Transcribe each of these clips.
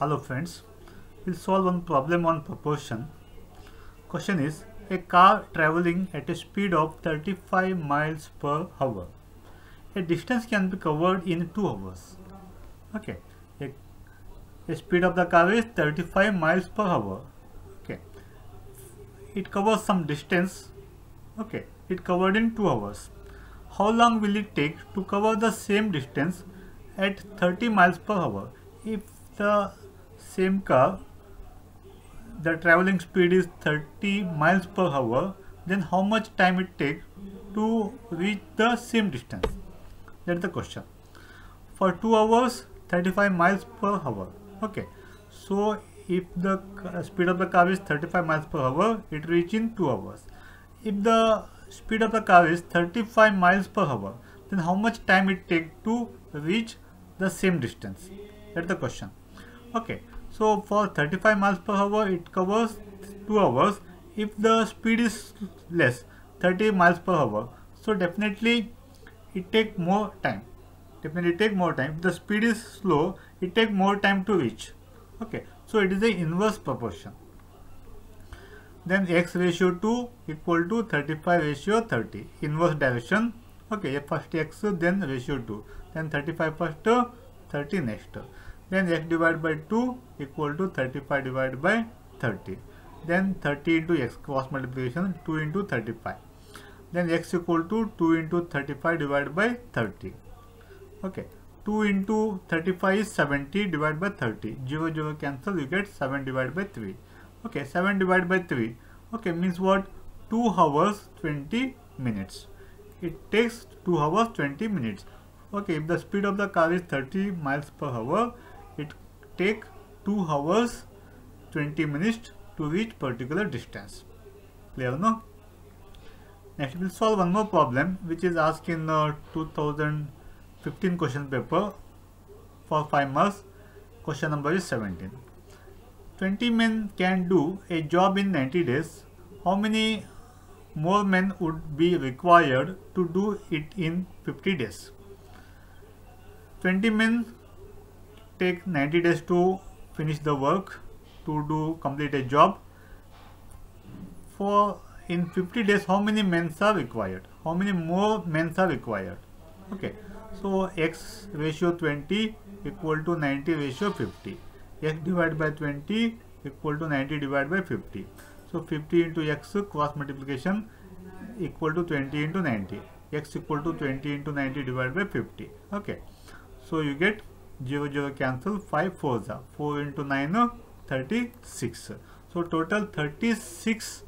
Hello friends, we'll solve one problem on proportion. Question is, a car traveling at a speed of 35 miles per hour. A distance can be covered in 2 hours. Okay, a, a speed of the car is 35 miles per hour. Okay, it covers some distance. Okay, it covered in 2 hours. How long will it take to cover the same distance at 30 miles per hour if the same car the traveling speed is 30 miles per hour then how much time it take to reach the same distance? That's the question. For 2 hours 35 miles per hour. Okay. So if the speed of the car is 35 miles per hour it reach in 2 hours. If the speed of the car is 35 miles per hour then how much time it take to reach the same distance? That's the question okay so for 35 miles per hour it covers 2 hours. If the speed is less 30 miles per hour. So definitely it take more time. Definitely take more time. If the speed is slow it take more time to reach. Okay so it is the inverse proportion. Then x ratio 2 equal to 35 ratio 30 inverse direction. Okay first x then ratio 2 then 35 first 30 next then x divided by 2 equal to 35 divided by 30 then 30 into x cross multiplication 2 into 35 then x equal to 2 into 35 divided by 30 okay. 2 into 35 is 70 divided by 30 0 0 cancel you get 7 divided by 3 okay 7 divided by 3 okay means what? 2 hours 20 minutes. It takes 2 hours 20 minutes. Okay if the speed of the car is 30 miles per hour take 2 hours 20 minutes to reach particular distance. Clear no? Next we'll solve one more problem which is asked in uh, 2015 question paper for 5 marks. Question number is 17 20 men can do a job in 90 days. How many more men would be required to do it in 50 days? 20 men take 90 days to finish the work to do complete a job. For in 50 days how many men are required? How many more men are required? Okay. So x ratio 20 equal to 90 ratio 50 x divided by 20 equal to 90 divided by 50 so 50 into x cross multiplication equal to 20 into 90 x equal to 20 into 90 divided by 50 okay. So you get 0 0 cancel 5 4 are 4 into 9 36 so total 36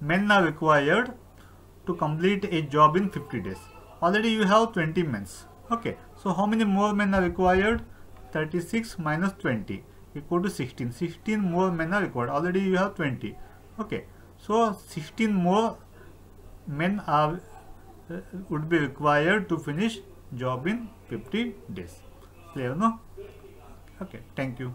men are required to complete a job in 50 days. Already you have 20 men. Okay. So how many more men are required? 36 minus 20 equal to 16 16 more men are required. Already you have 20 okay. So 16 more men are uh, would be required to finish job in 50 days no? Okay thank you